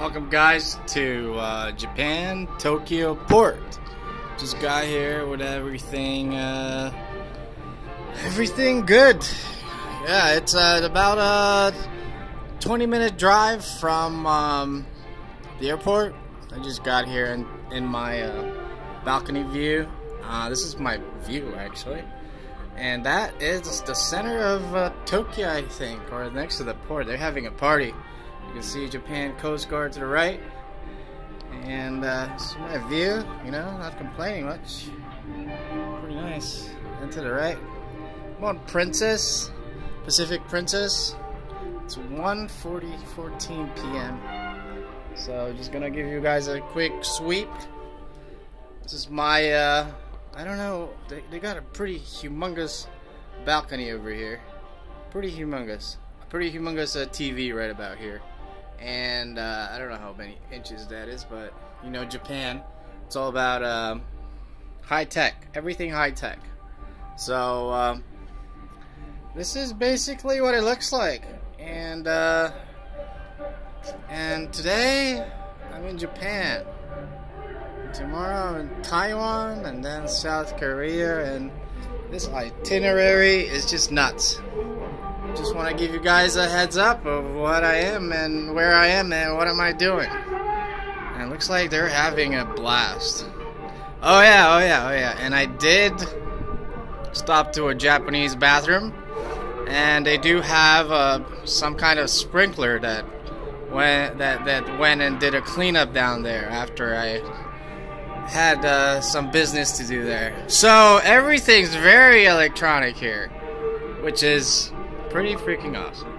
Welcome, guys, to uh, Japan Tokyo Port. Just got here with everything, uh, everything good. Yeah, it's uh, about a 20 minute drive from um, the airport. I just got here in, in my uh, balcony view. Uh, this is my view, actually. And that is the center of uh, Tokyo, I think, or next to the port. They're having a party. You can see Japan Coast Guard to the right. And uh, this is my view, you know, not complaining much. Pretty nice. And to the right. I'm on Princess, Pacific Princess. It's 1.40, 14 p.m. So just gonna give you guys a quick sweep. This is my, uh, I don't know, they, they got a pretty humongous balcony over here. Pretty humongous. A pretty humongous uh, TV right about here. And uh, I don't know how many inches that is, but you know, Japan, it's all about um, high tech. Everything high tech. So, um, this is basically what it looks like. And, uh, and today, I'm in Japan. Tomorrow I'm in Taiwan and then South Korea and this itinerary is just nuts. Just want to give you guys a heads up of what I am and where I am and what am I doing. And it looks like they're having a blast. Oh yeah, oh yeah, oh yeah. And I did stop to a Japanese bathroom and they do have uh, some kind of sprinkler that went that that went and did a cleanup down there after I had uh, some business to do there. So everything's very electronic here, which is pretty freaking awesome.